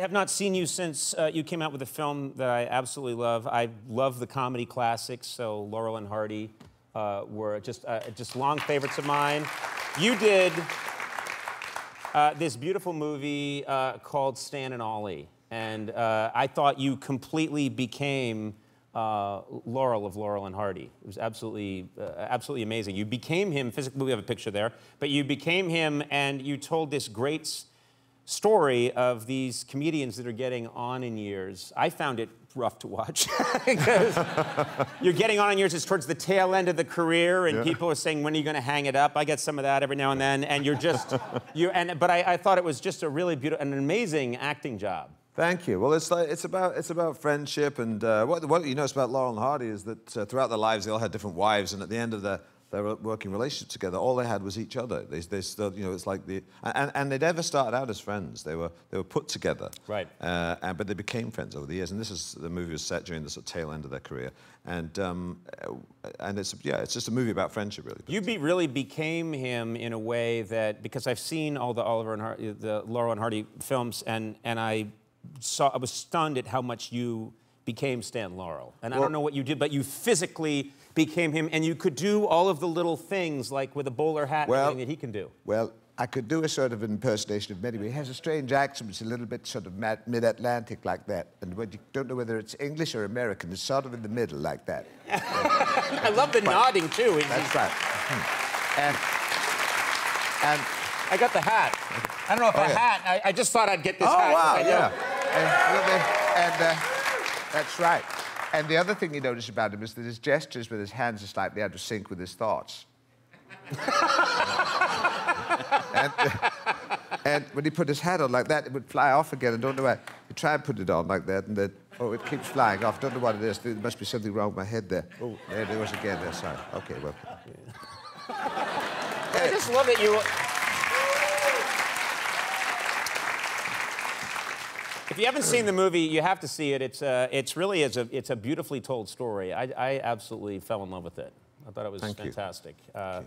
have not seen you since uh, you came out with a film that I absolutely love. I love the comedy classics, so Laurel and Hardy uh, were just uh, just long favorites of mine. You did uh, this beautiful movie uh, called Stan and Ollie, and uh, I thought you completely became Laurel of Laurel and Hardy. It was absolutely, absolutely amazing. You became him physically. We have a picture there, but you became him, and you told this great story of these comedians that are getting on in years. I found it rough to watch because you're getting on in years. It's towards the tail end of the career, and Yeah. people are saying, "When are you going to hang it up?" I get some of that every now and then, and you're just you. And but I, I thought it was just a really beautiful, an amazing acting job. Thank you. Well, it's like it's about it's about friendship, and uh, what what you notice about Laurel and Hardy is that uh, throughout their lives they all had different wives, and at the end of their their working relationship together, all they had was each other. They, they still, you know, it's like the and, and they never started out as friends. They were they were put together, Right. Uh, and, but they became friends over the years. And this is the movie was set during the sort of tail end of their career, and um, uh, and it's yeah, it's just a movie about friendship, really. You be, really became him in a way that because I've seen all the Oliver and Hardy, the Laurel and Hardy films, and and I saw I was stunned at how much you became Stan Laurel. And I don't know what you did, but you physically became him, and you could do all of the little things like with a bowler hat and Well- everything that he can do. Well, I could do a sort of impersonation of Medway. He has a strange accent. It's a little bit sort of mid-Atlantic like that. And when you don't know whether it's English or American, it's sort of in the middle like that. I love the nodding too. It's- That's right. And, and I got the hat. I don't know if Oh, a yeah. hat. I, I just thought I'd get this oh hat. wow, yeah. And, and, uh, that's right. And the other thing you notice about him is that his gestures with his hands are slightly out of sync with his thoughts. and, and when he put his hat on like that, it would fly off again. I don't know why. You try and put it on like that, and then oh, it keeps flying off. Don't know what it is. There must be something wrong with my head there. Oh, there it was again. There, sorry. Okay, well. I just love that you. If you haven't seen the movie, you have to see it. It's, uh, it's really is a, it's a beautifully told story. I, I absolutely fell in love with it. I thought it was Thank you. fantastic. Uh,